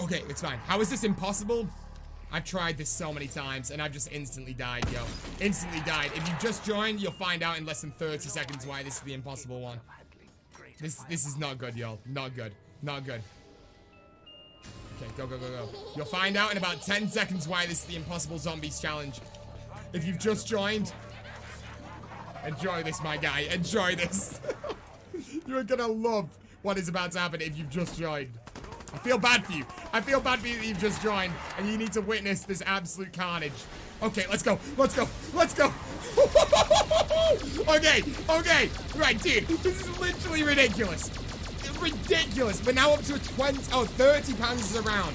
Okay, it's fine. How is this impossible? I've tried this so many times and I've just instantly died, yo. Instantly died. If you just joined, you'll find out in less than 30 seconds why this is the impossible one. This this is not good, y'all. Not good. Not good. Okay, go, go, go, go. You'll find out in about 10 seconds why this is the impossible zombies challenge. If you've just joined, enjoy this, my guy. Enjoy this. You're gonna love what is about to happen if you've just joined. I feel bad for you. I feel bad for you that you've just joined and you need to witness this absolute carnage. Okay, let's go. Let's go. Let's go. okay, okay. Right, dude. This is literally ridiculous. Ridiculous. We're now up to a 20, oh, 30 panzers around.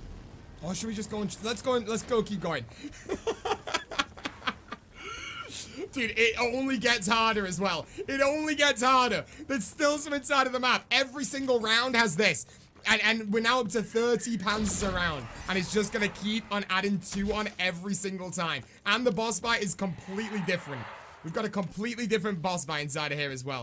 Or should we just go and let's go and let's go keep going. Dude, it only gets harder as well. It only gets harder. There's still some inside of the map. Every single round has this. And, and we're now up to 30 panzers around. And it's just gonna keep on adding two on every single time. And the boss fight is completely different. We've got a completely different boss fight inside of here as well.